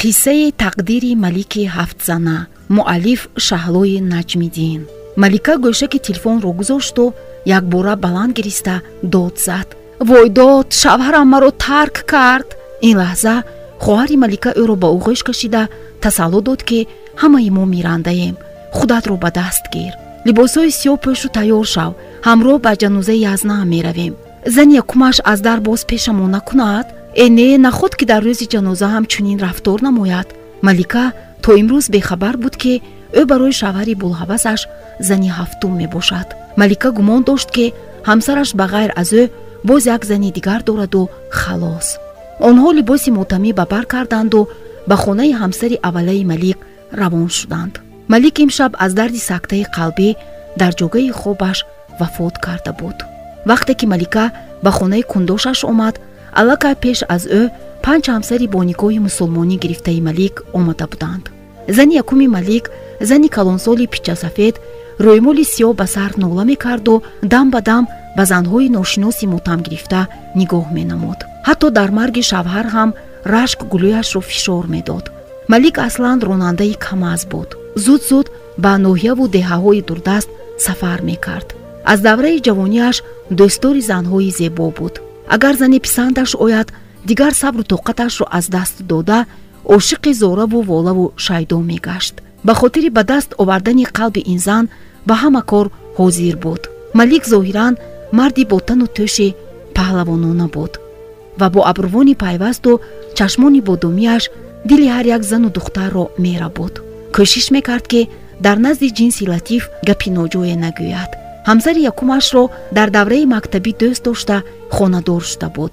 қиссаи тақдири малики ҳафтзана муаллиф шаҳлои наҷмиддин. Малика гӯшаки телефонро гузошту якбора баланд гириста дод зад. Вой дод шавҳарам маро тарк кард! Ин лаҳза хоҳари малика ӯро ба оғӯш кашида тасаллу дод ки ҳамаи мо мирандаем худатро ба даст гир. Либосҳои сиёҳ пӯшу тайёр шав. Ҳамроҳ ба ҷанозаи язнаам меравем. Зани якумаш аз дар боз пешамон накунад э не наход ки дар рӯзи ҷаноза ҳам чунин рафтор намояд. Малика то имрӯз бехабар буд ки ӯ барои шавҳари булҳавасаш зани ҳафтум мебошад. Малика гумон дошт ки ҳамсараш ба ғайр аз ӯ боз як зани дигар дораду халос. Онҳо либоси мотамӣ ба бар карданду ба хонаи ҳамсари аввалаи малик равон шуданд. Малик имшаб аз дарди сактаи қалбӣ дар ҷогаи хобаш вафот карда буд. Вақте ки малика ба хонаи кундошаш омад аллакай пеш аз ӯ панҷ ҳамсари бо никоҳи мусулмонӣ гирифтаи малик омада буданд. Зани якуми малик зани калонсоли пичасафед рӯймоли сиёҳ ба сар нола мекарду дам ба дам ба занҳои ношиноси мотам гирифта нигоҳ менамуд. Ҳатто дар марги шавҳар ҳам рашк гулӯяшро фишор медод. Малик аслан ронандаи камаз буд. Зуд зуд ба ноҳияву деҳаҳои дурдаст сафар мекард. Аз давраи ҷавониаш дӯстдори занҳои зебо буд агар зани писандаш ояд дигар сабру тоқаташро аз даст дода ошиқи зораву волаву шайдо мегашт. Ба хотири ба даст овардани қалби ин зан ба ҳама кор ҳозир буд. Малик зоҳиран марди бо тану тӯши паҳлавонона буд ва бо абрувони пайвасту чашмони бодомияш дили ҳар як зану духтарро мерабуд кӯшиш мекард ки дар назди ҷинси латиф гапи ноҷое нагӯяд ҳамсари якумашро дар давраи мактабӣ дӯст дошта хонадор шуда буд.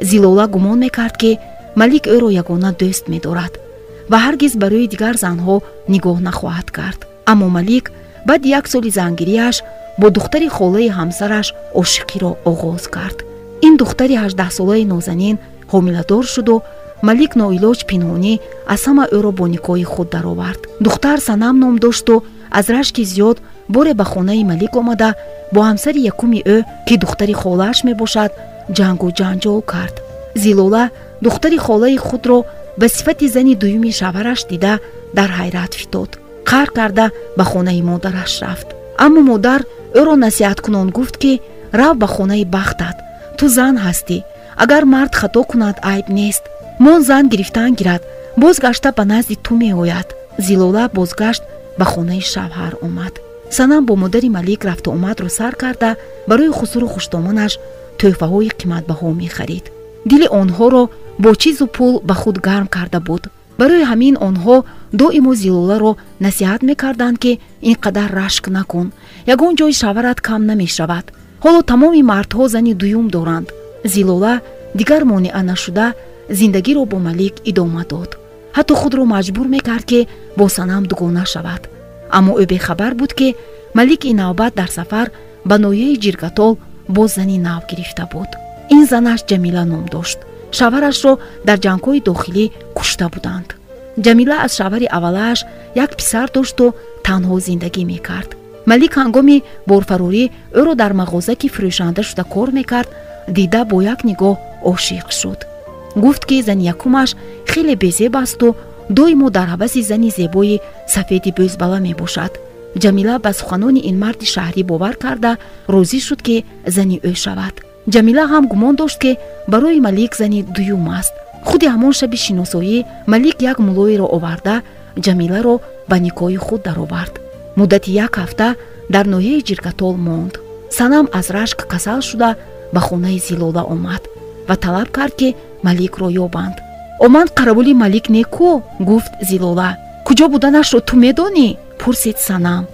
Зилола гумон мекард ки малик ӯро ягона дӯст медорад ва ҳаргиз барои дигар занҳо нигоҳ нахоҳад кард. Аммо малик баъди як соли зангирияш бо духтари холаи ҳамсараш ошиқиро оғоз кард. Ин духтари ҳаждаҳсолаи нозанин ҳомиладор шуду малик ноилоҷ пинҳонӣ аз ҳама ӯро бо никоҳи худ даровард. Духтар санам ном дошту аз рашки зиёд боре ба хонаи малик омада бо ҳамсари якуми ӯ ки духтари холааш мебошад ҷангу ҷанҷол кард. Зилола духтари холаи худро ба сифати зани дуюми шавҳараш дида дар ҳайрат фитод. Қаҳр карда ба хонаи модараш рафт. Аммо модар ӯро насиҳаткунон гуфт ки рав ба хонаи бахтат ту зан ҳастӣ агар мард хато кунад айб нест. Мон зан гирифтан гирад. Бозгашта ба назди ту меояд зилола бозгашт ба хонаи шавҳар омад санам бо модари малик рафту омадро сар карда барои хусуру хуштоманаш тӯҳфаҳои қиматбаҳо мехарид. Дили онҳоро бо чизу пул ба худ гарм карда буд. Барои ҳамин онҳо доимо зилоларо насиҳат мекарданд ки ин қадар рашк накун. Ягон ҷои шаварат кам намешавад. Ҳоло тамоми мардҳо зани дуюм доранд. Зилола дигар монеа нашуда зиндагиро бо малик идома дод. Ҳатто худро маҷбур мекард ки бо санам дугона шавад аммо ӯ бехабар буд ки малик ин навбат дар сафар ба ноҳияи ҷиргатол боз зани нав гирифта буд. Ин занаш ҷамила ном дошт. Шавҳарашро дар ҷангҳои дохилӣ кушта буданд. Ҷамила аз шавҳари аввалааш як писар дошту танҳо зиндагӣ мекард. Малик ҳангоми борфарорӣ ӯро дар мағоза ки фурӯшанда шуда кор мекард дида бо як нигоҳ ошиқ шуд. Гуфт ки зани якумаш хеле безеб асту доимо дар ҳаваси зани зебои сафеди бӯзбала мебошад. Ҷамила ба суханони ин марди шаҳрӣ бовар карда розӣ шуд ки зани ӯ шавад. Ҷамила ҳам гумон дошт ки барои малик зани дуюм аст. Худи ҳамон шаби шиносоӣ малик як мулоеро оварда ҷамиларо ба никоҳи худ даровард. Муддати як ҳафта дар ноҳияи ҷиргатол монд. Санам аз рашк касал шуда ба хонаи зилола омад ва талаб кард ки маликро ёбанд омад қарабули малик не ку гуфт зилола куҷо буданашро ту медонӣ? пурсид санам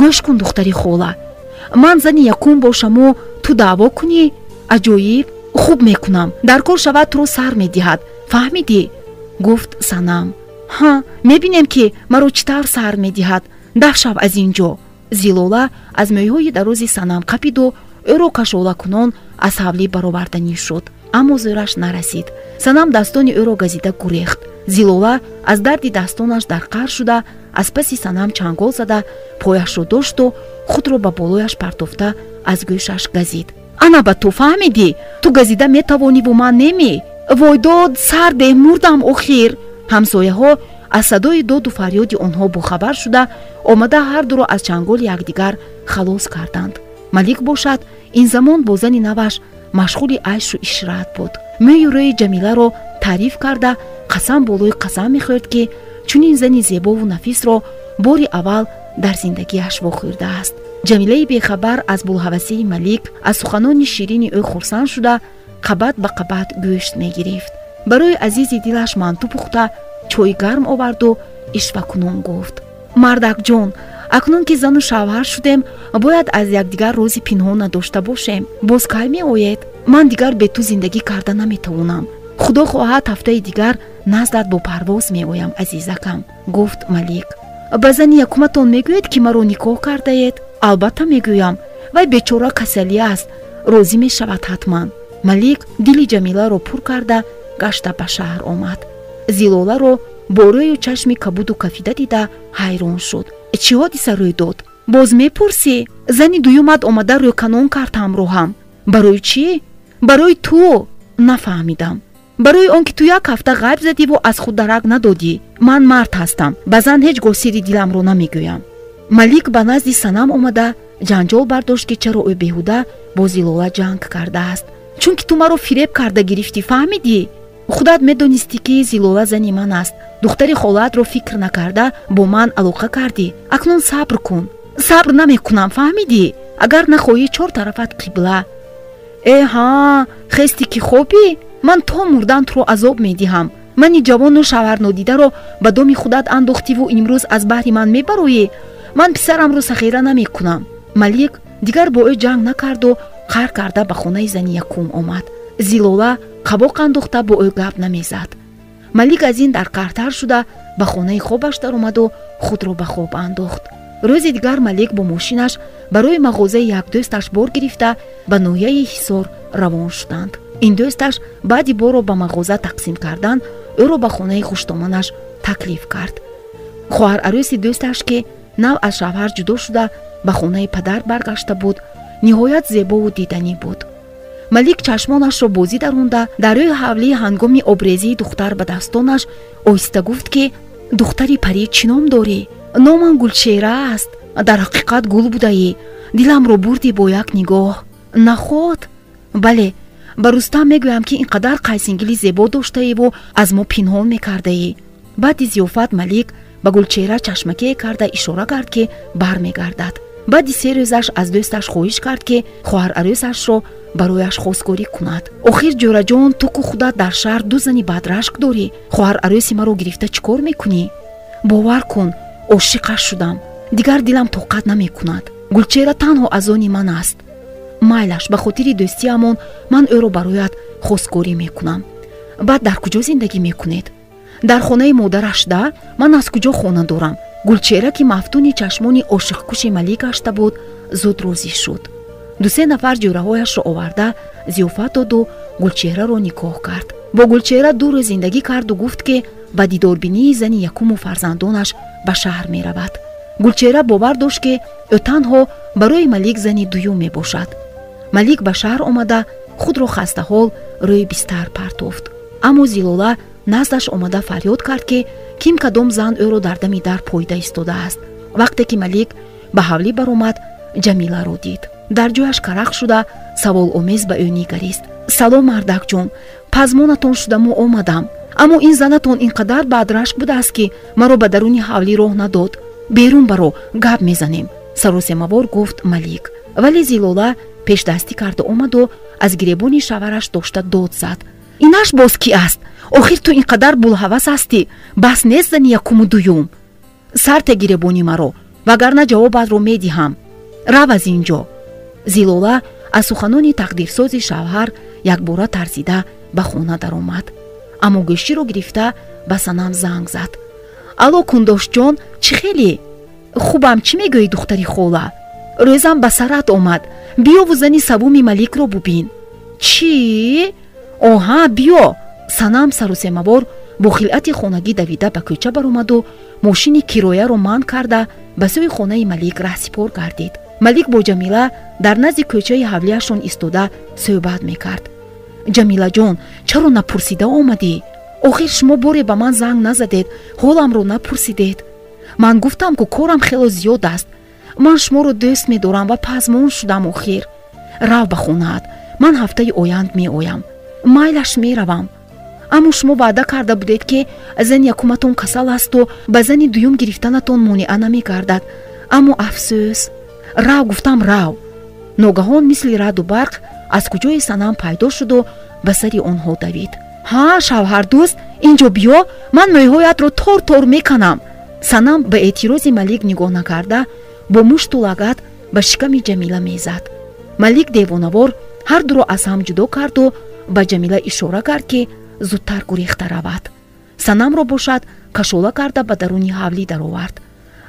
гӯш кун духтари хола. Ман зани якум бошаму ту даъво кунӣ? Аҷоиб хуб мекунам. Дар кор шавад туро сар медиҳад. Фаҳмидӣ? гуфт санам ҳа мебинем ки маро чӣ тавр сар медиҳад. Даҳшав аз ин ҷо зилола аз мӯйҳои дарози санам қапиду ӯро кашолакунон аз ҳавлӣ бароварданӣ шуд аммо зӯраш нарасид. Санамдастони ӯро газида гурехт. Зилола аз дарди дастонаш дар қар шуда аз паси санам чангол зада пояшро дошту худро ба болояш партофта аз гӯшаш газид. Ана ба ту фаҳмидӣ? Ту газида метавониву ман неми? Вой дод сарде мурдам охир! Ҳамсояҳо аз садои доду фарёди онҳо бохабар шуда омада ҳардуро аз чанголи якдигар халос карданд. Малик бошад ин замон бо зани наваш машғули айшу ишрат буд. Мӯю рӯи ҷамиларо таъриф карда қасам болои қасам мехӯрд ки чунин зани зебову нафисро бори аввал дар зиндагиаш вохӯрдааст ҷамилаи бехабар аз булҳавасии малик аз суханони ширини ӯ хурсанд шуда қабат ба қабат гӯшт мегирифт. Барои азизи дилаш манту пухта чойи гарм оварду ишвакунон гуфт. Мардакҷон акнун ки зану шавҳар шудем бояд аз якдигар рози пинҳон надошта бошем. Боз кай меоед? Ман дигар бе ту зиндагӣ карда наметавонам. Худо хоҳад ҳафтаи дигар наздат бо парвоз меоям азизакам гуфт малик. Ба зани якуматон мегӯед ки маро никоҳ кардаед? Албатта мегӯям вай бечора касалӣ аст розӣ мешавад ҳатман. Малик дили ҷамиларо пур карда гашта ба шаҳр омад. Зилоларо бо рӯю чашми кабуду кафида дида ҳайрон шуд чӣ ҳодиса рӯй дод? Боз мепурсӣ зани дуюмат омада рӯканон кард ҳамроҳам барои чӣ барои ту нафаҳмидам. Барои он ки ту як ҳафта ғайб задиву аз худ дарак надодӣ ман мард ҳастам. Ба зан ҳеҷ гоҳ сирри диламро намегӯям. Малик ба назди санам омада ҷанҷол бардошт ки чаро ӯ беҳуда бо зилола ҷанг кардааст. Чунки ту маро фиреб карда гирифтӣ фаҳмидӣ? Худат медонистӣ ки зилола зани ман аст духтари холаатро фикр накарда бо ман алоқа кардӣ. Акнун сабр кун. Сабр намекунам фаҳмидӣ? Агар нахоҳӣ чортарафат қибла. Эҳа хести ки хобӣ? Ман то мурдан туро азоб медиҳам. Мани ҷавону шаварнодидаро ба доми худат андохтиву имрӯз аз баҳри ман мебароӣ. Ман писарамро сахира намекунам. Малик дигар бо ӯ ҷанг накарду қар карда ба хонаи зани якум омад. Зилола қабоқ андохта бо ӯ гап намезад малик аз ин дар қартар шуда ба хонаи хобаш даромаду худро ба хоб андохт. Рӯзи дигар малик бо мошинаш барои мағозаи якдӯсташ бор гирифта ба ноҳияи ҳисор равон шуданд. Ин дӯсташ баъди борро ба мағоза тақсим кардан ӯро ба хонаи хуштоманаш таклиф кард. Хоҳарарӯси дӯсташ ки нав аз шавҳар ҷудо шуда ба хонаи падар баргашта буд ниҳоят зебову диданӣ буд малик чашмонашро бозӣ даронда дар рӯи ҳавлии ҳангоми обрезии духтар ба дастонаш оҳиста гуфт ки духтари парӣ чӣ ном дорӣ? Номам гулчера аст. Дар ҳақиқат гул будаӣ. Диламро бурдӣ бо як нигоҳ. Нахот бале ба рустам мегӯям ки ин қадар қайсингили зебо доштаеву аз мо пинҳон мекардаӣ баъди зиёфат малик ба гулчера чашмакие карда ишора кард ки бармегардад баъди се рӯзаш аз дӯсташ хоҳиш кард ки хоҳарарӯзашро барояш хосгорӣ кунад. Охир ҷӯраҷон ту ку худат дар шаҳр ду зани бадрашк дорӣ. Хоҳарарӯси маро гирифта чӣ кор мекунӣ? Бовар кун ошиқаш шудам. Дигар дилам тоқат намекунад. Гулчера танҳо аз они ман аст. Майлаш ба хотири дӯстиамон ман ӯро барояд хосгорӣ мекунам. Баъд дар куҷо зиндагӣ мекунед дар хонаи модараш да ман аз куҷо хона дорам. Гулчера ки мафтуни чашмони ошиқкуши малик гашта буд зуд розӣ шуд. Дусе нафар ҷӯраҳояшро оварда зиёфат доду гулчеҳраро никоҳ кард. Бо гулчеҳра ду рӯз зиндагӣ карду гуфт ки ба дидорбинии зани якуму фарзандонаш ба шаҳр меравад. Гулчеҳра бовар дошт ки ӯ танҳо барои малик зани дуюм мебошад. Малик ба шаҳр омада худро хастаҳол рӯи бистар партофт. Аммо зилола наздаш омада фарёд кард ки ким кадом зан ӯро дар дами дар пойда истодааст. Вақте ки малик ба ҳавлӣ баромад ҷамиларо дид. Дар ҷояш карах шуда саволомез ба ӯ нигарист салом мардакҷон пазмонатон шудаму омадам. Аммо ин занатон ин қадар бадрашк будааст ки маро ба даруни ҳавлӣ роҳ надод. Берун баро гап мезанем саросемавор гуфт малик. Вале зилола пешдастӣ карда омаду аз гиребони шавараш дошта дод зад инаш боз кӣ аст? Охир ту ин қадар булҳавас ҳастӣ бас нест зани якуму дуюм. Сарте гиребони маро вагарна ҷавобатро медиҳам. Рав аз ин ҷо зилола аз суханони тақдирсози шавҳар якбора тарзида ба хона даромад. Аммо гӯштиро гирифта ба санам занг зад. Алло кундошҷон чӣ хеле? Хубам чӣ мегӯӣ духтари хола? Рӯзам ба сарат омад. Биёву зани савуми маликро бубин. Чӣ оҳа биё. Санам сарусемавор бо хилъати хонагӣ давида ба кӯча баромаду мошини кирояро манъ карда ба сӯи хонаи малик раҳсипор гардид. Малик бо ҷамила дар назди кӯчаи ҳавлияшон истода суҳбат мекард. Ҷамилаҷон чаро напурсида омадӣ? Охир шумо боре ба ман занг назадед ҳоламро напурсидед. Ман гуфтам ку корам хело зиёд аст. Ман шуморо дӯст медорам ва пазмон шудам охир. Рав ба хонаат ман ҳафтаи оянд меоям майлаш меравам. Аммо шумо ваъда карда будед ки зани якуматон касал асту ба зани дуюм гирифтанатон монеа намегардад аммо афсӯс рав гуфтам рав. Ногаҳон мисли раъду барқ аз куҷои санам пайдо шуду ба сари онҳо давид. Ҳа шавҳардӯст ин ҷо биё ман мӯйҳоятро тор тор меканам санам ба эътирози малик нигоҳ накарда бо мушту лагат ба шиками ҷамила мезад. Малик девонавор ҳардуро аз ҳам ҷудо карду ба ҷамила ишора кард ки зудтар гурехта равад. Санамро бошад кашола карда ба даруни ҳавлӣ даровард.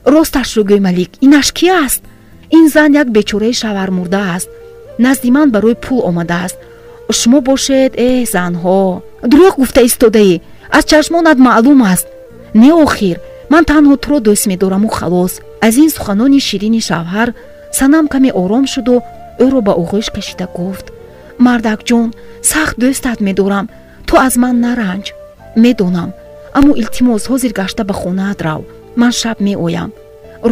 Росташро гӯй малик инаш кӣ аст? Ин зан як бечораи шавармурда аст. Назди ман барои пул омадааст шумо бошед э занҳо. Дурӯғ гуфта истодаӣ. Аз чашмонат маълум аст. Не охир ман танҳо туро дӯст медораму халос. Аз ин суханони ширини шавҳар санам каме ором шуду ӯро ба оғӯш кашида гуфт мардакҷон сахт дӯстат медорам ту аз ман наранҷ медонам аммо илтимос ҳозир гашта ба хонаат рав. Ман шаб меоям.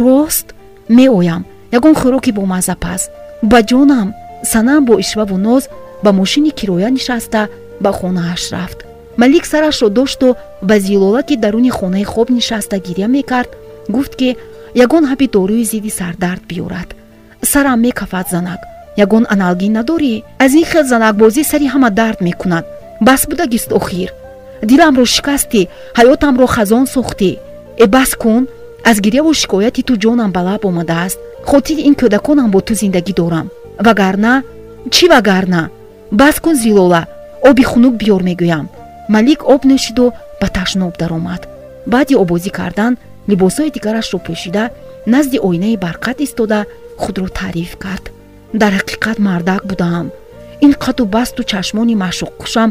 Рост меоям ягон хӯроки бомазза пас. Ба ҷонам санам бо ишваву ноз ба мошини кироя нишаста ба хонааш рафт. Малик сарашро дошту ба зилола ки даруни хонаи хоб нишаста гирья мекард гуфт ки ягон ҳаби дорӯи зидди сардард биёрад. Сарам мекафад занак ягон аналгӣ надорӣ? Аз ин хел занакбозӣ сари ҳама дард мекунад. Бас будагист охир. Диламро шикастӣ ҳаётамро хазон сохтӣ э бас кун аз гирьяву шикояти ту ҷонам ба лаб омадааст хотири ин кӯдаконам бо ту зиндагӣ дорам. Вагарна? Чӣ вагарна? Бас кун зилола оби хунук биёр мегӯям. Малик об нӯшиду ба ташноб даромад. Баъди обозӣ кардан либосҳои дигарашро пӯшида назди оинаи барқат истода худро таъриф кард дар ҳақиқат мардак будаам ин қаду басту чашмони маъшуқкушам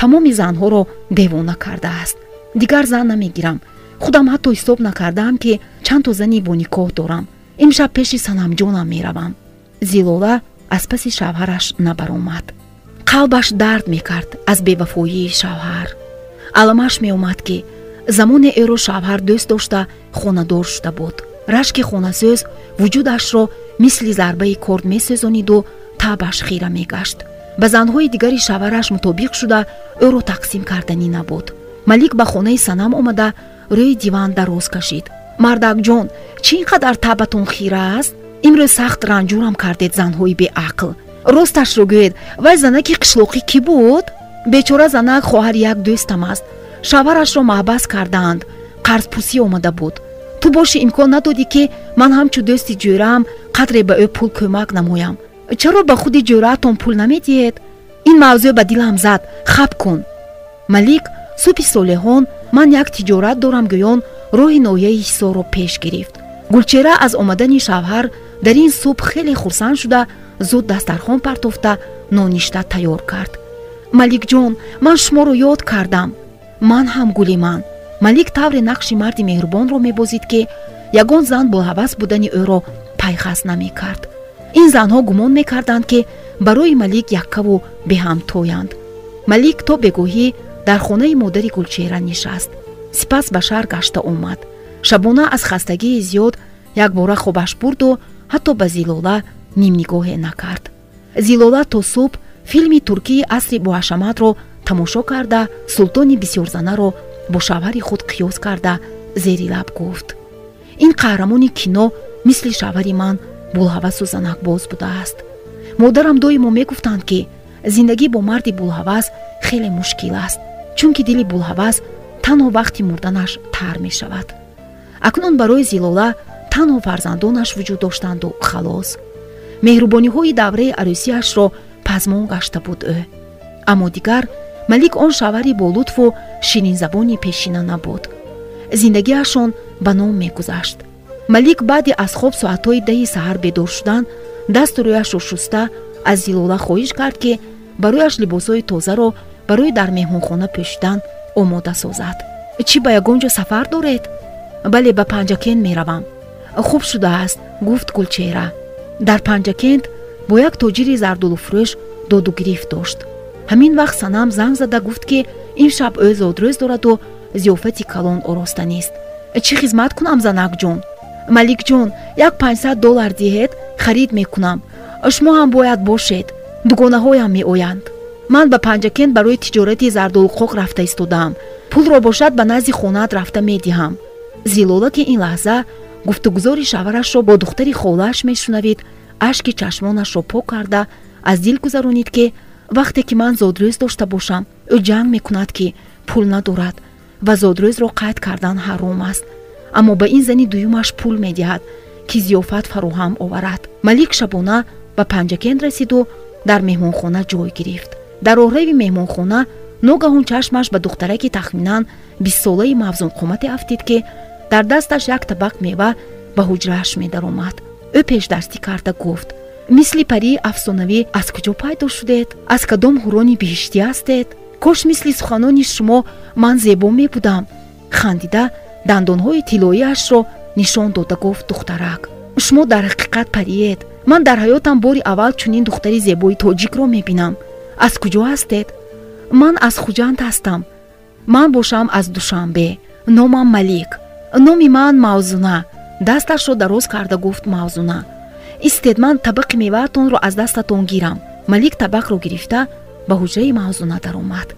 тамоми занҳоро девона кардааст. Дигар зан намегирам. Худам ҳатто ҳисоб накардаам ки чандто зани боникоҳ дорам. Имшаб пеши санамҷонам меравам. Зилола аз паси шавҳараш набаромад. Қалбаш дард мекард аз бевафоии шавҳар. Аламаш меомад ки замоне ӯро шавҳар дӯст дошта хонадор шуда буд. Рашки хонасӯз вуҷудашро мисли зарбаи корд месӯзониду табаш хира мегашт. Ба занҳои дигари шавҳараш мутобиқ шуда ӯро тақсим карданӣ набуд. Малик ба хонаи санам омада рӯи диван дароз кашид. Мардакҷон чӣ ин қадар табатон хира аст? Имрӯз сахт ранҷурам кардед занҳои беақл. Росташро гӯед вай занаки қишлоқӣ кӣ буд? Бечора занак хоҳари як дӯстам аст. Шавҳарашро маҳбас кардаанд. Қарзпурсӣ омада буд ту боши имкон надодӣ ки ман ҳамчун дӯсти ҷӯраам қадре ба ӯ пул кӯмак намоям. Чаро ба худи ҷӯраатон пул намедиҳед? Ин мавзӯъ ба дилам зад. Хаб кун. Малик субҳи солеҳон ман як тиҷорат дорам гӯён роҳи ноҳияи ҳисорро пеш гирифт. Гулчера аз омадани шавҳар дар ин субҳ хеле хурсанд шуда зуд дастархон партофта ноништа тайёр кард. Маликҷон ман шуморо ёд кардам. Ман ҳам гули ман малик тавре нақши марди меҳрубонро мебозид ки ягон зан боҳавас будани ӯро пайхас намекард. Ин занҳо гумон мекарданд ки барои малик яккаву беҳамтоянд малик то бегоҳӣ дар хонаи модари гулчера нишаст. Сипас ба шаҳр гашта омад. Шабона аз хастагии зиёд якбора хобаш бурду ҳатто ба зилола нимнигоҳе накард. Зилола то субҳ филми туркии асри буҳашаматро тамошо карда султони бисёрзанаро бо шавҳари худ қиёс карда зери лаб гуфт. Ин қаҳрамони кино мисли шавҳари ман булҳавасу занакбоз будааст. Модарам доимо мегуфтанд ки зиндагӣ бо марди булҳавас хеле мушкил аст чунки дили булҳавас танҳо вақти мурданаш тар мешавад. Акнун барои зилола танҳо фарзандонаш вуҷуд доштанду халос. Меҳрубониҳои давраи арӯсиашро пазмон гашта буд ӯ аммо дигар малик он шавари болутфу ширинзабони пешина набуд. Зиндагиашон ба ном мегузашт. Малик баъди аз хоб соатҳои даҳи саҳар бедор шудан дасту рӯяшро шуста аз зилола хоҳиш кард ки барояш либосҳои тозаро барои дар меҳмонхона пӯшидан омода созад. Чӣ ба ягон ҷо сафар доред? Бале ба панҷакент меравам хуб шудааст гуфт гулчера дар панҷакент бо як тоҷири зардулуфурӯш додугирифт дошт ҳамин вақт санам занг зада гуфт ки имшаб ӯ зодрӯз дораду зиёфати калон оростанист чӣ хизмат кунам занакҷон маликҷон як панҷсад доллар диҳед харид мекунам. Шумо ҳам бояд бошед. Дугонаҳоям меоянд. Ман ба панҷакент барои тиҷорати зардулуқоқ рафта истодаам. Пулро бошад ба назди хонаат рафта медиҳам. Зилола ки ин лаҳза гуфтугузори шаварашро бо духтари холааш мешунавид ашки чашмонашро пок карда аз дил гузаронид ки вақте ки ман зодрӯз дошта бошам ӯ ҷанг мекунад ки пул надорад ва зодрӯзро қайд кардан ҳаром аст. Аммо ба ин зани дуюмаш пул медиҳад ки зиёфат фароҳам оварад. Малик шабона ба панҷакент расиду дар меҳмонхона ҷой гирифт. Дар роҳрави меҳмонхона ногаҳон чашмаш ба духтараки тахминан бистсолаи мавзунқомате афтид ки дар дасташ як табақ мева ба ҳуҷрааш медаромад. Ӯ пешдастӣ карда гуфт мисли парии афсонавӣ аз куҷо пайдо шудед? Аз кадом ҳурони биҳиштӣ ҳастед? Кош мисли суханони шумо ман зебо мебудам. Хандида дандонҳои тиллоиашро нишон дода гуфт духтарак. Шумо дар ҳақиқат париед. Ман дар ҳаётам бори аввал чунин духтари зебои тоҷикро мебинам. Аз куҷо ҳастед? Ман аз хуҷанд ҳастам. Ман бошам аз душанбе. Номам малик. Номи ман мавзуна. Дасташро дароз карда гуфт мавзуна истед ман табақи меваатонро аз дастатон гирам. Малик табақро гирифта ба ҳуҷраи мавзуна даромад.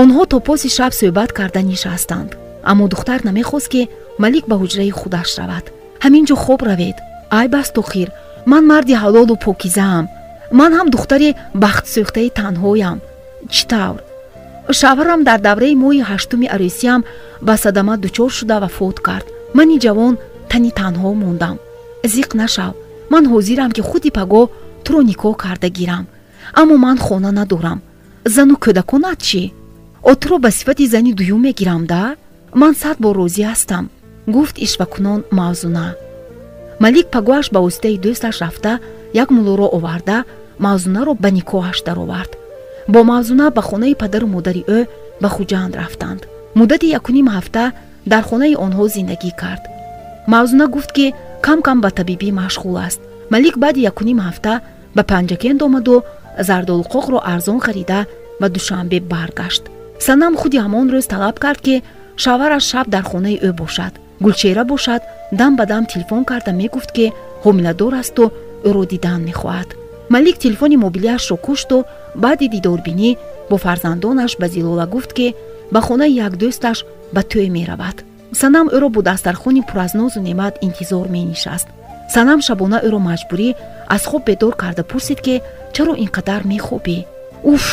Онҳо то поси шаб суҳбат карда нишастанд. Аммо духтар намехост ки малик ба ҳуҷраи худаш равад. Ҳамин ҷо хоб равед. Айб аст охир ман марди ҳалолу покизаам. Ман ҳам духтари бахтсӯхтаи танҳоям. Чӣ тавр шавҳарам дар давраи моҳи ҳаштуми арӯсиям ба садама дучор шуда вафот кард. Мани ҷавон тани танҳо мондам. Зиқ нашав ман ҳозирам ки худи паго туро никоҳ карда гирам. Аммо ман хона надорам. Зану кӯдаконат чӣ? Отуро ба сифати зани дуюм мегирам да? Ман сад бор розӣ ҳастам гуфт ишвакунон мавзуна малик пагоаш ба воситаи дӯсташ рафта як муллоро оварда мавзунаро ба никоҳаш даровард. Бо мавзуна ба хонаи падару модари ӯ ба хуҷанд рафтанд. Муддати якуним ҳафта дар хонаи онҳо зиндагӣ кард. Мавзуна гуфт ки кам кам ба табибӣ машғул аст. Малик баъди якуним ҳафта ба панҷакент омаду зардолуқоқро арзон харида ба душанбе баргашт. Санам худи ҳамон рӯз талаб кард ки шавараш шаб дар хонаи ӯ бошад. Гулчера бошад дам ба дам телефон карда мегуфт ки ҳомиладор асту ӯро дидан мехоҳад. Малик телефони мобилиашро кушту баъди дидорбинӣ бо фарзандонаш ба зилола гуфт ки ба хонаи як дӯсташ ба тӯй меравад санам ӯро бо дастархони пур аз нозу неъмат интизор менишаст. Санам шабона ӯро маҷбурӣ аз хоб бедор карда пурсид ки чаро ин қадар мехобӣ? Уф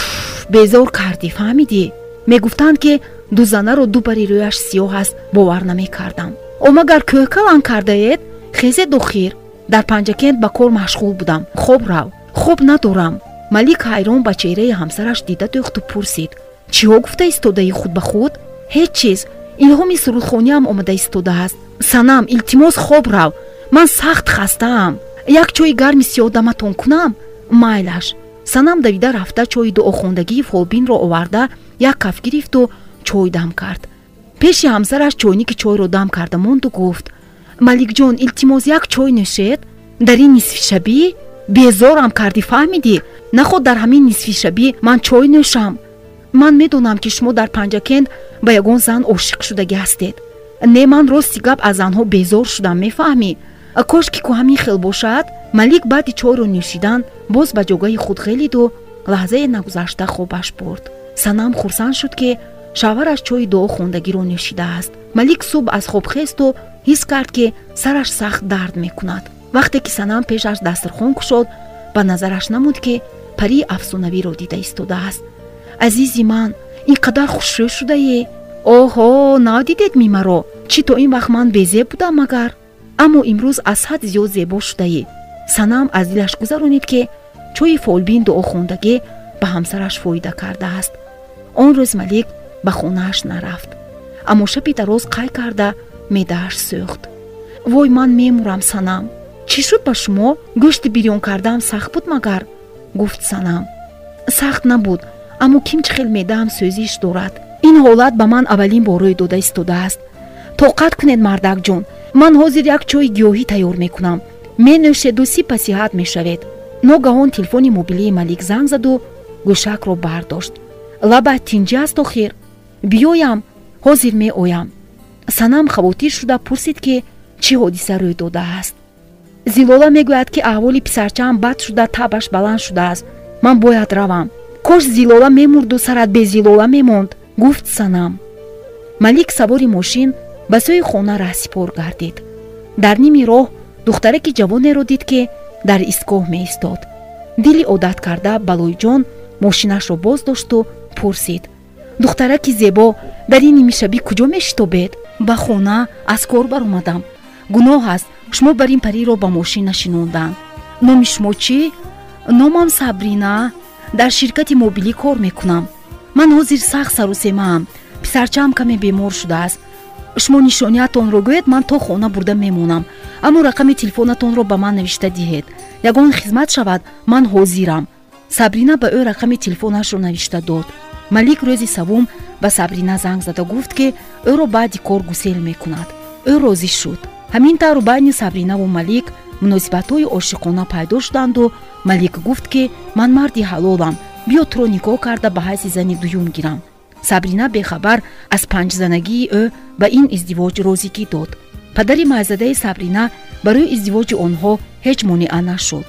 безор кардӣ фаҳмидӣ? Мегуфтанд ки дузанаро ду бари рӯяш сиёҳ аст бовар намекардам. О магар кӯҳкалан кардаед хезед охир дар панҷакент ба кор машғул будам. Хоб рав хоб надорам. Малик ҳайрон ба чеҳраи ҳамсараш дида дӯхту пурсид. Чиҳо гуфта истодаи худ ба худ? Ҳеҷ чиз илҳоми сурудхониам омада истодааст санам илтимос хоб рав. Ман сахт хастаам. Як чойи гарми сиёдаматон кунам? Майлаш. Санам давида рафта чойи дуохондагии фолбинро оварда як каф гирифту чой дам кард. Пеши ҳамсараш чойники чойро дам карда монду гуфт. Маликҷон илтимос як чой нӯшед? Дар ин нисфишабӣ? Безорам кардӣ фаҳмидӣ наход дар ҳамин нисфишабӣ ман чой нӯшам ман медонам ки шумо дар панҷакент ба ягон зан ошиқ шудагӣ ҳастед. Не ман рости гап аз занҳо безор шудам мефаҳмӣ? Кошки ку ҳамин хел бошад малик баъди чойро нӯшидан боз ба ҷогаи худ хелиду лаҳзае нагузашта хобаш бурд. Санам хурсанд шуд ки шавҳараш чойи дуо хондагиро нӯшидааст. Малик субҳ аз хоб хесту ҳис кард ки сараш сахт дард мекунад. Вақте ки санам пешаш дастархон кушод ба назараш намуд ки парии афсонавиро дида истодааст азизи ман ин қадар хушрӯ шудае. Оҳо надидед ми маро чӣ то ин вақт ман безеб будам магар аммо имрӯз аз ҳад зиёд зебо шудаӣ санам аз дилаш гузаронид ки чойи фолбин дуохондагӣ ба ҳамсараш фоида кардааст. Он рӯз малик ба хонааш нарафт. Аммо шаби дароз қай карда меъдааш сӯхт. Вой ман мемурам санам. Чӣ шуд ба шумо гӯшти бирён кардаам сахт буд магар гуфт санам. Сахт набуд аммо кимчи хел меъдаам сӯзиш дорад? Ин ҳолат ба ман аввалин бор рӯй дода истодааст тоқат кунед мардакҷон ман ҳозир як чойи гиёҳӣ тайёр мекунам. Менӯшеду сипа сиҳат мешавед. Ногаҳон телефони мобилии малик занг заду гӯшакро бардошт. Лабат тинҷӣ аст охир биёям ҳозир меоям. Санам хавотир шуда пурсид ки чӣ ҳодиса рӯй додааст зилола мегӯяд ки аҳволи писарчаам бад шуда табаш баланд шудааст. Ман бояд равам кош зилола мемурду сарат бе зилола мемонд гуфт санам. Малик савори мошин ба сӯи хона раҳсипор гардид. Дар ними роҳ духтараки ҷавонеро дид ки дар истгоҳ меистод. Дили одат карда балоиҷон мошинашро боз дошту пурсид. Духтараки зебо дар ин нимишабӣ куҷо мешитобед? Ба хона аз кор баромадам. Гуноҳ аст шумо бар ин париро ба мошин нашинонданд номи шумо чӣ? Номам сабрина дар ширкати мобилӣ кор мекунам. Ман ҳозир сахт сарусемаам писарчаам каме бемор шудааст. Шумо нишониятонро гӯед ман то хона бурда мемонам. Аммо рақами телефонатонро ба ман навишта диҳед? Ягон хизмат шавад ман ҳозирам. Сабрина ба ӯ рақами телефонашро навишта дод? Малик рӯзи савум ба сабрина занг зада гуфт ки ӯро баъди кор гусел мекунад. Ӯ розӣ шуд. Ҳамин тавр байни сабринаву малик муносибатҳои ошиқона пайдо шуданду малик гуфт ки ман марди ҳалолам биё туро никоҳ карда ба ҳайзи зани дуюм гирам сабрина бехабар аз панҷзанагии ӯ ба ин издивоҷ розигӣ дод. Падари майзадаи сабрина барои издивоҷи онҳо ҳеҷ монеа нашуд.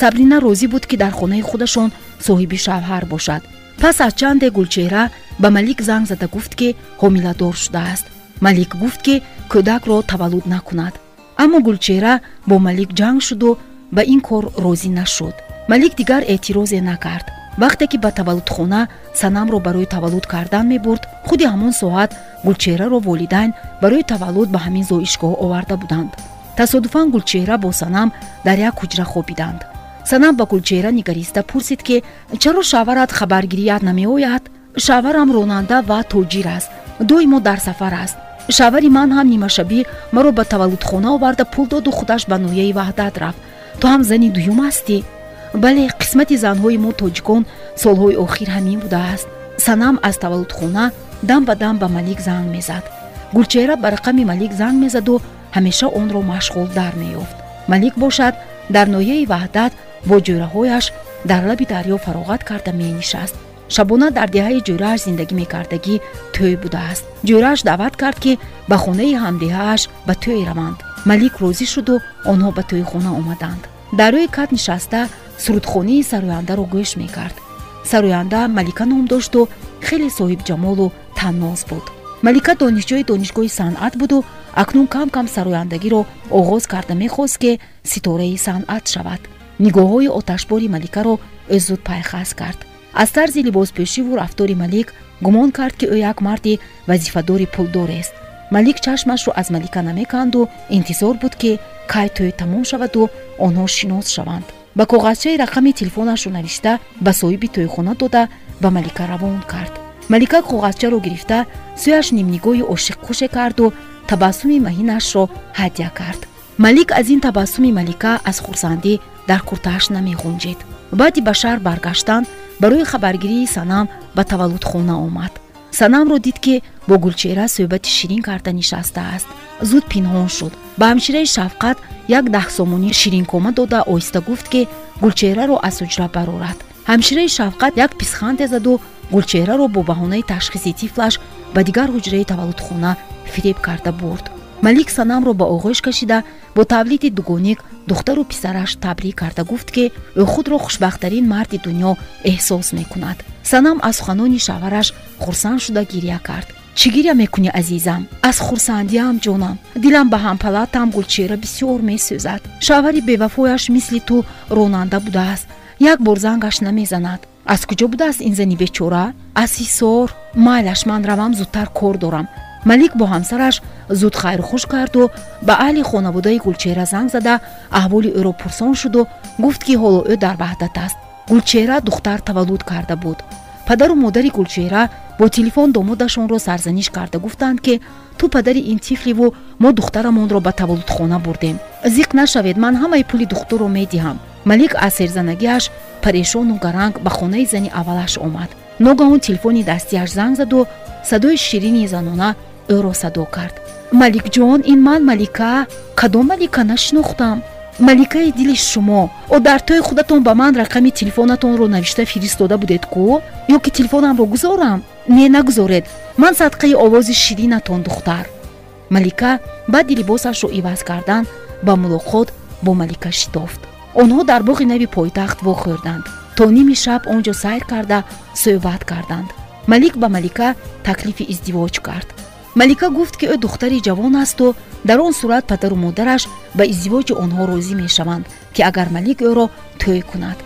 Сабрина розӣ буд ки дар хонаи худашон соҳиби шавҳар бошад. Пас аз чанде гулчеҳра ба малик занг зада гуфт ки ҳомиладор шудааст. Малик гуфт ки кӯдакро таваллуд накунад аммо гулчеҳра бо малик ҷанг шуду ба ин кор розӣ нашуд. Малик дигар эътирозе накард. Вақте ки ба таваллудхона санамро барои таваллуд кардан мебурд худи ҳамон соат гулчеҳраро волидайн барои таваллуд ба ҳамин зоишгоҳ оварда буданд. Тасодуфан гулчеҳра бо санам дар як ҳуҷра хобиданд санам ба гулчеҳра нигариста пурсид ки чаро шавҳарат хабаргирият намеояд? Шавҳарам ронанда ва тоҷир аст. Доимо дар сафар аст шавҳари ман ҳам нимашабӣ. Маро ба таваллудхона оварда пул доду худаш ба ноҳияи ваҳдат рафт. Ту ҳам зани дуюм ҳастӣ бале қисмати занҳои мо тоҷикон солҳои охир ҳамин будааст санам аз таваллудхона дам ба дам ба малик занг мезад. Гулчеҳра ба рақами малик занг мезаду ҳамеша онро машғул дар меёфт. Малик бошад дар ноҳияи ваҳдат бо ҷӯраҳояш дар лаби дарё фароғат карда менишаст шабона дар деҳаи ҷӯрааш зиндагӣ мекардагӣ тӯй будааст ҷӯрааш даъват кард ки ба хонаи ҳамдеҳааш ба тӯй раванд малик розӣ шуду онҳо ба тӯи хона омаданд. Дар рӯи кат нишаста сурудхонии сарояндаро гӯш мекард. Сароянда малика ном дошту хеле соҳибҷамолу танноз буд. Малика донишҷӯи донишгоҳи санъат буду акнун кам кам сарояндагиро оғоз карда мехост ки ситораи санъат шавад. Нигоҳҳои оташбори маликаро ӯ зуд пайхас кард аз тарзи либоспӯшиву рафтори малик гумон кард ки ӯ як марди вазифадори пулдорест. Малик чашмашро аз малика намеканду интизор буд ки кай тӯй тамом шаваду онҳо шинос шаванд. Ба коғазчаи рақами телефонашро навишта ба соҳиби тӯйхона дода ба малика равон кард. Малика коғазчаро гирифта сӯяш нимнигоҳи ошиқкуше карду табассуми маҳинашро ҳадя кард. Малик аз ин табассуми малика аз хурсандӣ дар куртааш намеғунҷид баъди ба шаҳр баргаштан барои хабаргирии санам ба таваллудхона омад. Санамро дид ки бо гулчеҳра суҳбати ширин карда нишастааст зуд пинҳон шуд. Ба ҳамшираи шафқат як даҳсомонӣ ширинкома дода оҳиста гуфт ки гулчеҳраро аз ҳуҷра барорад. Ҳамшираи шафқат як писханде заду гулчеҳраро бо баҳонаи ташхиси тифлаш ба дигар ҳуҷраи таваллудхона фиреб карда бурд малик санамро ба оғӯш кашида бо тавлиди дугоник духтару писараш табрик карда гуфт ки ӯ худро хушбахттарин марди дунё эҳсос мекунад. Санам аз суханони шавҳараш хурсанд шуда гирья кард. Чӣ гирья мекунӣ азизам? Аз хурсандиам ҷонам. Дилам ба ҳампалатам гулчеҳра бисёр месӯзад. Шавҳари бевафояш мисли ту ронанда будааст. Як бор зангаш намезанад. Аз куҷо будааст ин зани бечора? Аз ҳисор? Майлаш ман равам зудтар кор дорам малик бо ҳамсараш зуд хайрухуш карду ба аҳли хонаводаи гулчеҳра занг зада аҳволи ӯро пурсон шуду гуфт ки ҳоло ӯ дар ваҳдат аст гулчеҳра духтар таваллуд карда буд. падару модари гулчеҳра бо телефон домодашонро сарзаниш карда гуфтанд ки ту падари ин тифливу мо духтарамонро ба таваллудхона бурдем. зиқ нашавед ман ҳамаи пули духтурро медиҳам малик аз серзанагиаш парешону гаранг ба хонаи зани аввалаш омад. Ногаҳон телефони дастиаш занг заду садои ширини занона ӯро садо кард маликҷон ин ман малика кадом малика нашинохтам маликаи дили шумо о дар тӯи худатон ба ман рақами телефонатонро навишта фиристода будед кӯ ё ки телефонамро гузорам? Не нагузоред. Ман садқаи овози ширинатон духтар. Малика баъди либосашро иваз кардан ба мулоқот бо малика шитофт онҳо дар боғи нави пойтахт вохӯрданд. То ними шаб он ҷо сайр карда суҳбат карданд. Малик ба малика таклифи издивоҷ кард малика гуфт ки ӯ духтари ҷавон асту дар он сурат падару модараш ба издивоҷи онҳо розӣ мешаванд ки агар малик ӯро тӯй кунад.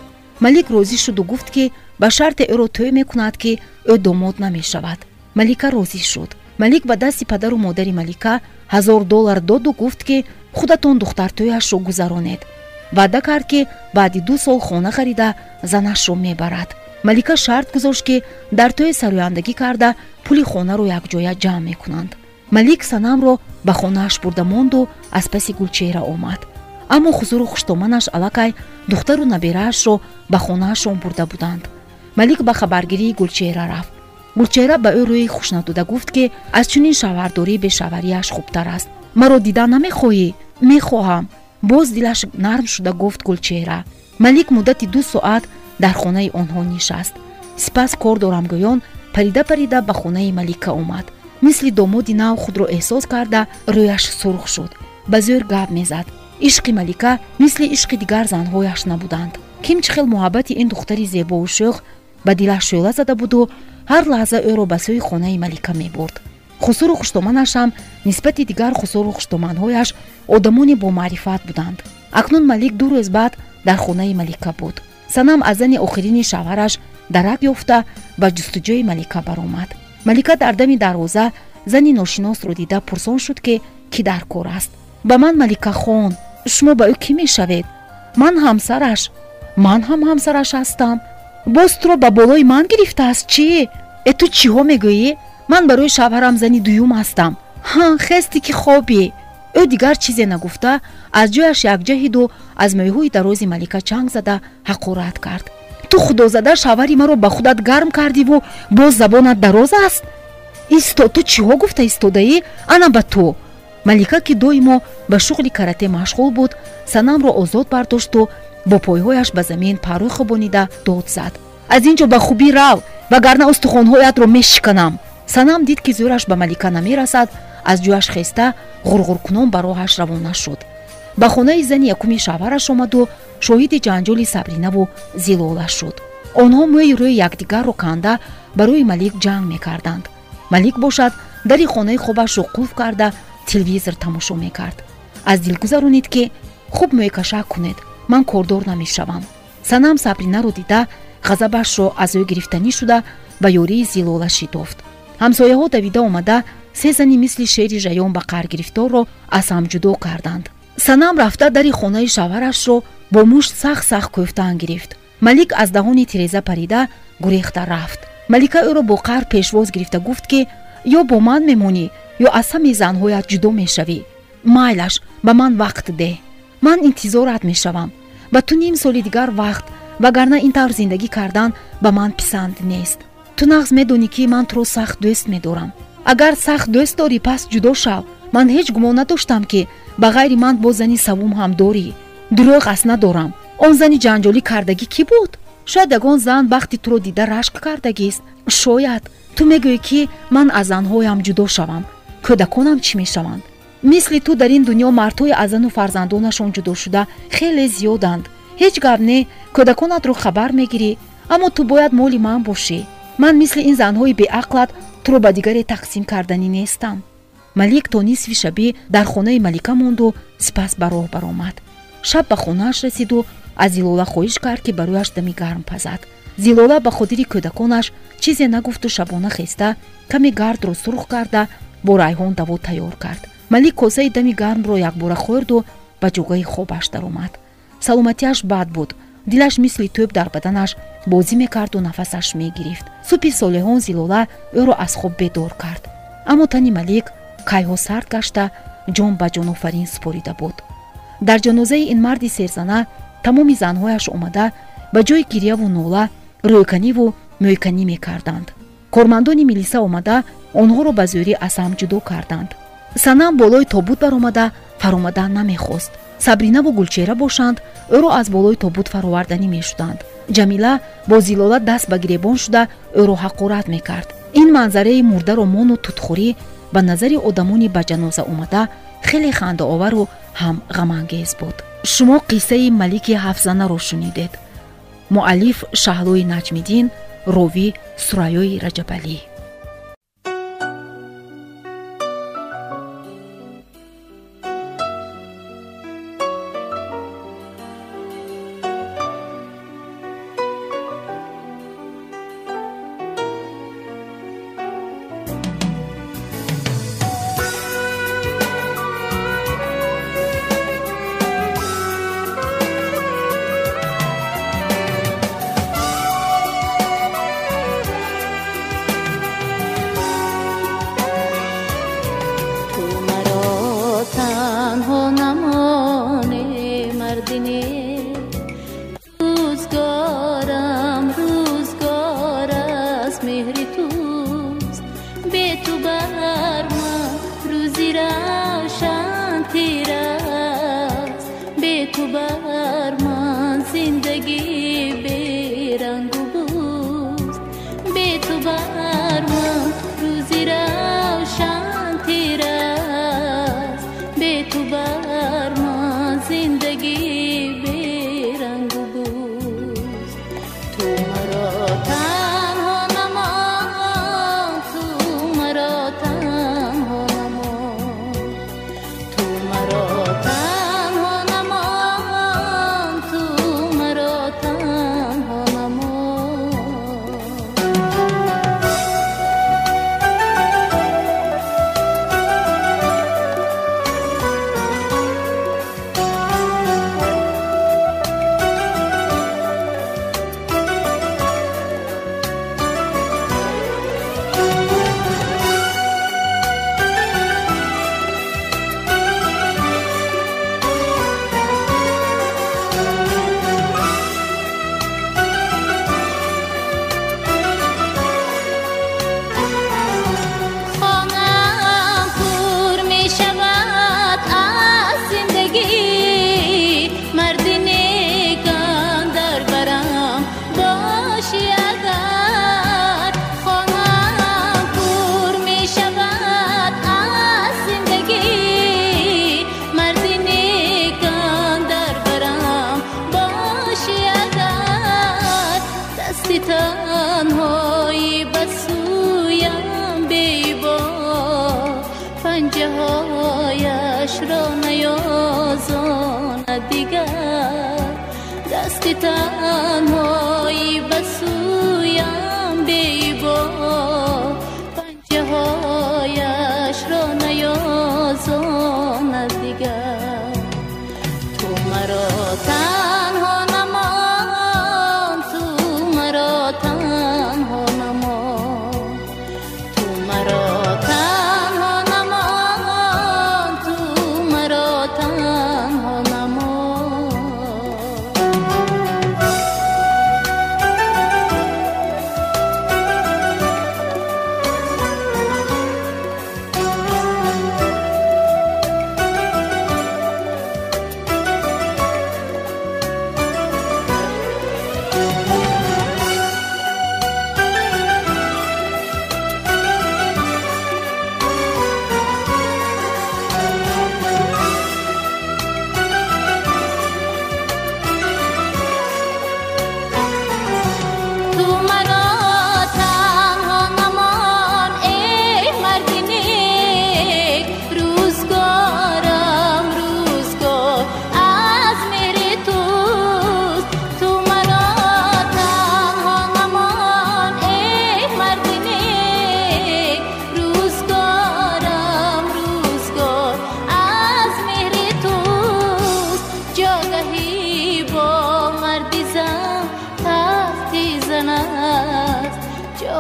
Малик розӣ шуду гуфт ки ба шарте ӯро тӯй мекунад ки ӯ домод намешавад. Малика розӣ шуд. Малик ба дасти падару модари малика ҳазор доллар доду гуфт ки худатон духтартӯяшро гузаронед. Ваъда кард ки баъди ду сол хона харида занашро мебарад малика шарт гузошт ки дар тӯе сарояндагӣ карда пули хонаро якҷоя ҷамъ мекунанд. Малик санамро ба хонааш бурда монду аз паси гулчеҳра омад. Аммо хузуру хуштоманаш аллакай духтару набераашро ба хонаашон бурда буданд. Малик ба хабаргирии гулчеҳра рафт. Гулчеҳра ба ӯ рӯи хуш надода гуфт ки аз чунин шавҳардорӣ бешаварияш хубтар аст. Маро дидан намехоҳӣ? Мехоҳам. Боз дилаш нарм шуда гуфт гулчеҳра. Малик муддати ду соат дар хонаи онҳо нишаст. Сипас кор дорам гӯён парида парида ба хонаи малика омад. Мисли домоди нав худро эҳсос карда рӯяш сурх шуд. Ба зӯр гап мезад. Ишқи малика мисли ишқи дигар занҳояш набуданд. Ким чӣ хел муҳаббати ин духтари зебову шӯх ба дилаш шӯла зада буду ҳар лаҳза ӯро ба сӯи хонаи малика мебурд. Хусуру хуштоманашам нисбати дигар хусуру хуштоманҳояш одамони бомаърифат буданд. Акнун малик ду рӯз баъд дар хонаи малика буд санам аз зани охирини шавҳараш дарак ёфта ба ҷустуҷӯи малика баромад. Малика дар дами дарвоза зани ношиносро дида пурсон шуд ки кӣ дар кор аст. Ба ман маликахон шумо ба ӯ кӣ мешавед? Ман ҳамсараш ман ҳам ҳамсараш ҳастам. Боз туро ба болои ман гирифтааст чӣ? Э ту чиҳо мегӯӣ? Ман барои шавҳарам зани дуюм ҳастам. Ҳа хести ки хобӣ ӯ дигар чизе нагуфта аз ҷояш якҷаҳиду аз мӯйҳои дарози малика чанг зада ҳақорат кард. Ту худозада шавҳари маро ба худат гарм кардиву боз забонат дароз аст? Исто ту чиҳо гуфта истодаӣ? Ана ба ту. Малика ки доимо ба шуғли карате машғул буд санамро озод бардошту бо пойҳояш ба замин парӯй хобонида дод зад. Аз ин ҷо ба хубӣ рав вагарна устухонҳоятро мешиканам санам дид ки зӯраш ба малика намерасад аз ҷояш хеста ғурғуркунон ба роҳаш равона шуд. Ба хонаи зани якуми шавҳараш омаду шоҳиди ҷанҷоли сабринаву зилола шуд. Онҳо мӯи рӯи якдигарро канда барои малик ҷанг мекарданд. Малик бошад дари хонаи хобашро қулф карда телевизор тамошо мекард. Аз дил гузаронид ки хуб мӯйкашак кунед ман кордор намешавам. Санам сабринаро дида ғазабашро аз ӯ гирифтанӣ шуда ба ёрии зилола шитофт ҳамсояҳо давида омада се зани мисли шери жаён ба қар гирифторро аз ҳам ҷудо карданд. Санам рафта дари хонаи шавҳарашро бо мушт сахт-сахт кӯфтан гирифт. Малик аз даҳони тиреза парида гурехта рафт. Малика ӯро бо қар пешвоз гирифта гуфт ки ё бо ман мемонӣ ё аз ҳами занҳоят ҷудо мешавӣ? Майлаш ба ман вақт деҳ ман интизорат мешавам. Ба ту ним соли дигар вақт вагарна ин тавр зиндагӣ кардан ба ман писанд нест ту нағз медонӣ ки ман туро сахт дӯст медорам. Агар сахт дӯст дорӣ пас ҷудо шав. Ман ҳеҷ гумон надоштам ки ба ғайри ман бо зани савум ҳам дорӣ. Дурӯғ аст надорам. Он зани ҷанҷолӣ кардагӣ кӣ буд? Шояд ягон зан вақти туро дида рашк кардагист. Шояд ту мегӯӣ ки ман аз занҳоям ҷудо шавам. Кӯдаконам чӣ мешаванд? Мисли ту дар ин дунё мардҳои аз зану фарзандонашон ҷудошуда хеле зиёданд. Ҳеҷ гап не кӯдаконатро хабар мегирӣ аммо ту бояд моли ман бошӣ ман мисли ин занҳои беақлат туро ба дигаре тақсим карданӣ нестам. Малик то нисфи шабӣ дар хонаи малика монду сипас ба роҳ баромад. Шаб ба хонааш расиду аз зилола хоҳиш кард ки барояш дами гарм пазад. Зилола ба хотири кӯдаконаш чизе нагуфту шабона хеста каме гардро сурх карда бо райҳон даво тайёр кард. Малик косаи дами гармро якбора хӯрду ба ҷогаи хобаш даромад. Саломатиаш бад буд дилаш мисли тӯб дар баданаш бозӣ мекарду нафасаш мегирифт. Субҳи солеҳон зилола ӯро аз хоб бедор кард. Аммо тани малик кайҳо сард гашта ҷон ба ҷонофарин супорида буд. Дар ҷанозаи ин марди серзана тамоми занҳояш омада ба ҷои гирьяву нола рӯйканиву мӯйканӣ мекарданд. Кормандони милиса омада онҳоро ба зӯрӣ аз ҳам ҷудо карданд. Санам болои тобут баромада фаромадан намехост сабринаву гулчеҳра бошанд ӯро аз болои тобут фароварданӣ мешуданд. Ҷамила бо зилола даст ба гиребон шуда ӯро ҳақорат мекард. Ин манзараи мурдаро мону тутхӯрӣ ба назари одамони ба ҷаноза омада хеле хандаовару ҳам ғамангез буд. Шумо қиссаи малики ҳафзанаро шунидед. Муаллиф шаҳлои наҷмиддин ровӣ сураёи раҷабалӣ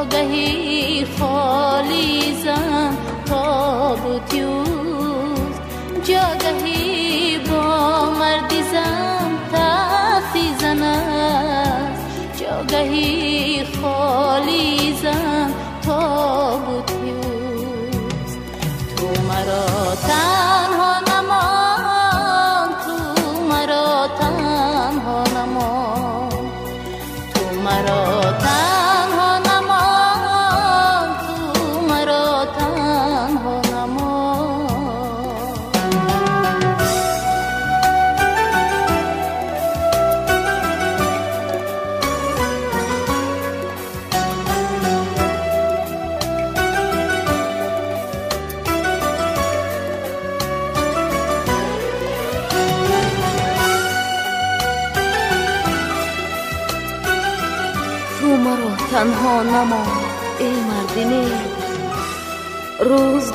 آگهی خالی زن تابوتیوست جاگهی با مردی زن تختی زن است. جاگهی خالی اما ای مردینه روز